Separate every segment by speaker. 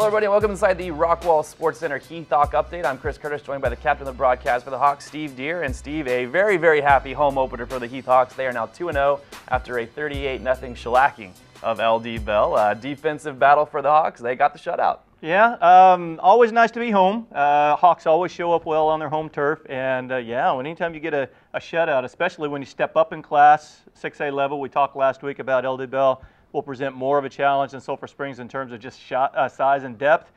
Speaker 1: Hello, everybody, and welcome inside the Rockwall Sports Center Heath Hawk Update. I'm Chris Curtis, joined by the captain of the broadcast for the Hawks, Steve Deer. And Steve, a very, very happy home opener for the Heath Hawks. They are now 2 0 after a 38 0 shellacking of LD Bell. Uh, defensive battle for the Hawks. They got the shutout.
Speaker 2: Yeah, um, always nice to be home. Uh, Hawks always show up well on their home turf, and uh, yeah, anytime you get a, a, shutout, especially when you step up in class, 6A level, we talked last week about LD Bell will present more of a challenge than Sulphur Springs in terms of just shot uh, size and depth.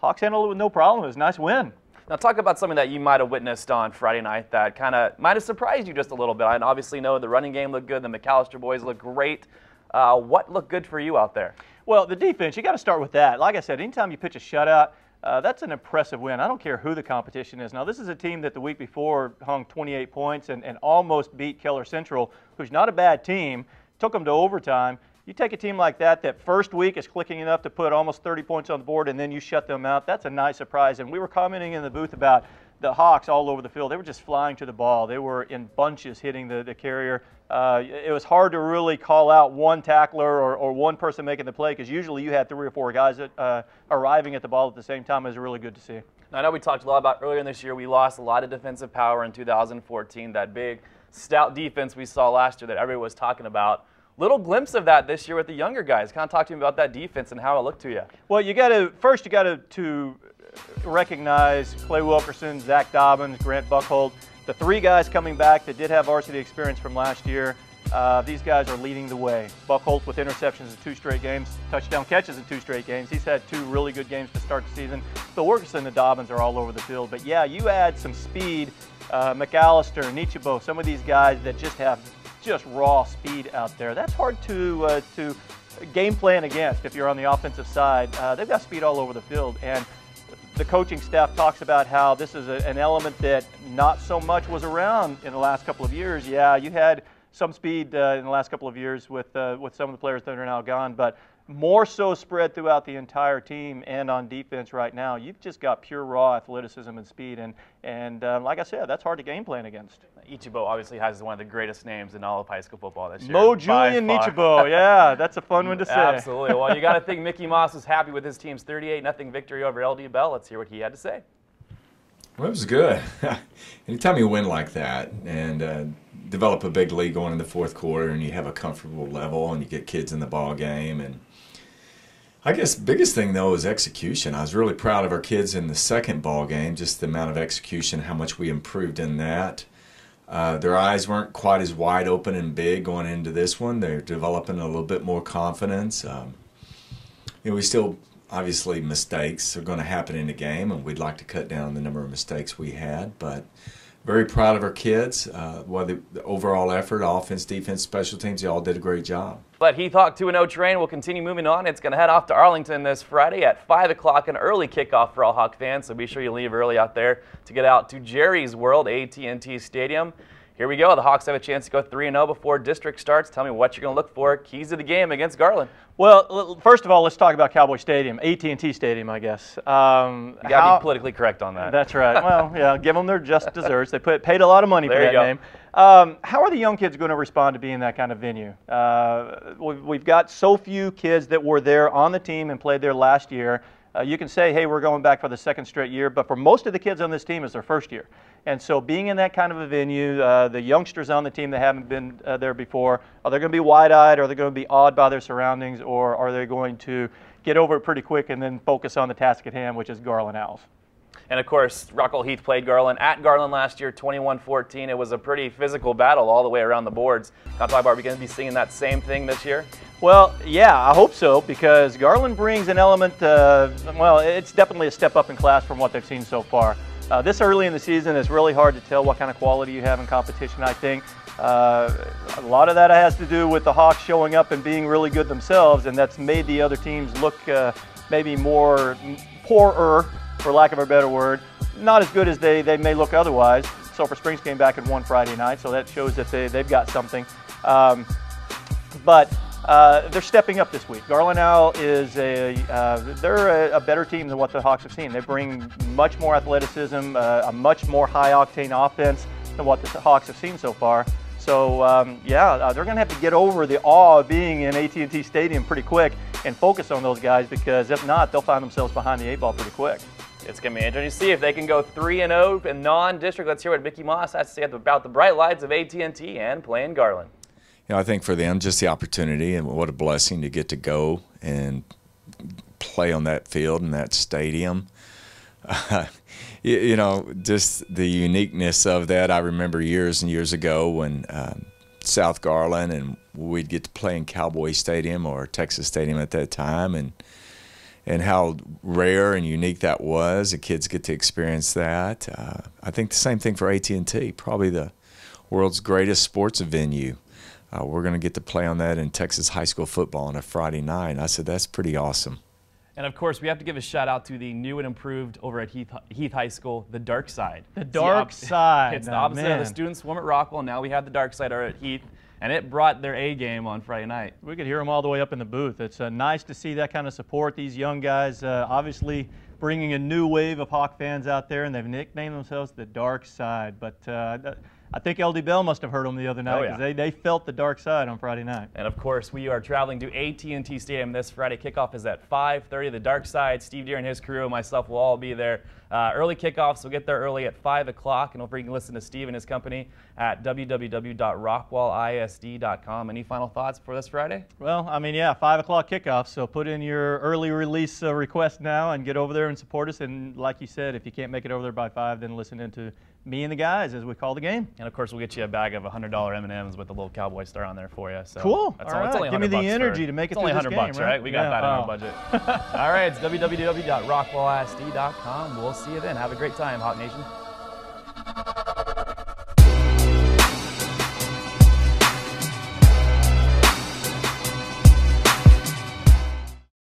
Speaker 2: Hawks handled it with no problem. It was a nice win.
Speaker 1: Now, talk about something that you might have witnessed on Friday night that kind of might have surprised you just a little bit. I obviously know the running game looked good, the McAllister boys looked great. Uh, what looked good for you out there?
Speaker 2: Well, the defense, you got to start with that. Like I said, anytime you pitch a shutout, uh, that's an impressive win. I don't care who the competition is. Now, this is a team that the week before hung 28 points and, and almost beat Keller Central, who's not a bad team, took them to overtime. You take a team like that that first week is clicking enough to put almost 30 points on the board and then you shut them out. That's a nice surprise. And we were commenting in the booth about the Hawks all over the field. They were just flying to the ball. They were in bunches hitting the, the carrier. Uh, it was hard to really call out one tackler or, or one person making the play because usually you had three or four guys that, uh, arriving at the ball at the same time. It was really good to see.
Speaker 1: I know we talked a lot about earlier in this year. We lost a lot of defensive power in 2014. That big, stout defense we saw last year that everyone was talking about little glimpse of that this year with the younger guys. Kind of talk to me about that defense and how it looked to you.
Speaker 2: Well, you got to first you got to to recognize Clay Wilkerson, Zach Dobbins, Grant Buckhold, the three guys coming back that did have varsity experience from last year. Uh, these guys are leading the way. Buckholz with interceptions in two straight games, touchdown catches in two straight games. He's had two really good games to start the season. The Wilkerson and the Dobbins are all over the field. But yeah, you add some speed, uh, McAllister, Nichibo, some of these guys that just have just raw speed out there. That's hard to uh, to game plan against if you're on the offensive side. Uh, they've got speed all over the field, and the coaching staff talks about how this is a, an element that not so much was around in the last couple of years. Yeah, you had some speed uh, in the last couple of years with uh, with some of the players that are now gone, but more so spread throughout the entire team and on defense right now. You've just got pure raw athleticism and speed, and and um, like I said, that's hard to game plan against.
Speaker 1: Ichibo obviously has one of the greatest names in all of high school football this year.
Speaker 2: Mo Julian Ichibo, yeah, that's a fun one to say.
Speaker 1: Absolutely. Well, you got to think Mickey Moss was happy with his team's 38 0 victory over LD Bell. Let's hear what he had to say.
Speaker 3: Well, it was good. Anytime you win like that and uh, develop a big lead going in the fourth quarter, and you have a comfortable level, and you get kids in the ball game, and I guess biggest thing though is execution. I was really proud of our kids in the second ball game, just the amount of execution, how much we improved in that. Uh, their eyes weren't quite as wide open and big going into this one. They're developing a little bit more confidence. Um, you know, we still obviously mistakes are going to happen in the game, and we'd like to cut down the number of mistakes we had, but very proud of our kids. Uh, well, the, the, overall effort, offense, defense, special teams, they all did a great job.
Speaker 1: But Heath Hawk 2 0 train will continue moving on. It's going to head off to Arlington this Friday at 5 o'clock, an early kickoff for all Hawk fans. So be sure you leave early out there to get out to Jerry's World, AT&T Stadium. Here we go. The Hawks have a chance to go 3 0 before district starts. Tell me what you're going to look for. Keys to the game against Garland.
Speaker 2: Well, first of all, let's talk about Cowboy Stadium, AT&T Stadium, I guess.
Speaker 1: Um, you got to be politically correct on that.
Speaker 2: That's right. well, yeah, give them their just desserts. They put, paid a lot of money
Speaker 1: there
Speaker 2: for that
Speaker 1: go.
Speaker 2: name. Um, how are the young kids going to respond to being that kind of venue? Uh, we've got so few kids that were there on the team and played there last year. Uh, you can say, hey, we're going back for the second straight year, but for most of the kids on this team, it's their first year. And so, being in that kind of a venue, uh, the youngsters on the team that haven't been uh, there before, are they going to be wide eyed? Are they going to be awed by their surroundings? Or are they going to get over it pretty quick and then focus on the task at hand, which is Garland Owls?
Speaker 1: And of course, Rockwall Heath played Garland at Garland last year, 21-14. It was a pretty physical battle all the way around the boards. Can I talk about are we going to be seeing that same thing this year?
Speaker 2: Well, yeah, I hope so because Garland brings an element. Uh, well, it's definitely a step up in class from what they've seen so far. Uh, this early in the season, it's really hard to tell what kind of quality you have in competition. I think uh, a lot of that has to do with the Hawks showing up and being really good themselves, and that's made the other teams look uh, maybe more poorer for lack of a better word, not as good as they, they may look otherwise. Sulphur Springs came back and won Friday night, so that shows that they, they've got something. Um, but uh, they're stepping up this week. Garland Owl is a uh, they're a, a, better team than what the Hawks have seen. They bring much more athleticism, uh, a much more high octane offense than what the Hawks have seen so far. So um, yeah, uh, they're going to have to get over the awe of being in AT&T Stadium pretty quick and focus on those guys because if not, they'll find themselves behind the eight ball pretty quick.
Speaker 1: It's going to be interesting to see if they can go 3 and 0 in non-district. Let's hear what Mickey Moss has to say about the bright lights of AT&T and playing Garland.
Speaker 3: You know, I think for them, just the opportunity and what a blessing to get to go and play on that field in that stadium. Uh, you, you, know, just the uniqueness of that. I remember years and years ago when um, South Garland and we'd get to play in Cowboy Stadium or Texas Stadium at that time, and and how rare and unique that was. The kids get to experience that. Uh, I think the same thing for AT and T, probably the world's greatest sports venue. Uh, we're going to get to play on that in Texas high school football on a Friday night. And I said that's pretty awesome.
Speaker 1: And of course, we have to give a shout out to the new and improved over at Heath, Heath High School, the Dark Side.
Speaker 2: The Dark Side.
Speaker 1: It's the opposite of the students swim at Rockwall. Now we have the Dark Side over at Heath, and it brought their A game on Friday night.
Speaker 2: We could hear them all the way up in the booth. It's uh, nice to see that kind of support. These young guys, uh, obviously bringing a new wave of Hawk fans out there, and they've nicknamed themselves the Dark Side. But uh, I think LD Bell must have heard them the other night because oh, yeah. they, they felt the dark side on Friday night.
Speaker 1: And of course, we are traveling to AT&T Stadium this Friday. Kickoff is at 5:30. The dark side, Steve Deer and his crew, and myself will all be there. Uh, early kickoff, so we'll get there early at 5 o'clock, and don't forget you can listen to Steve and his company at www.rockwallisd.com. Any final thoughts for this Friday?
Speaker 2: Well, I mean, yeah, 5 o'clock kickoff, so put in your early release uh, request now and get over there and support us. And like you said, if you can't make it over there by 5, then listen into me and the guys as we call the game.
Speaker 1: And of course, we'll get you a bag of $100 M&Ms with the little cowboy star on there for you. So
Speaker 2: cool. That's all, all right. Give me the energy
Speaker 1: for,
Speaker 2: to make it
Speaker 1: it's only 100
Speaker 2: game,
Speaker 1: bucks,
Speaker 2: right?
Speaker 1: right? We got
Speaker 2: yeah.
Speaker 1: that oh. in our oh. budget. all right, it's www.rockwallisd.com. We'll see you then. Have a great time, Hawk Nation.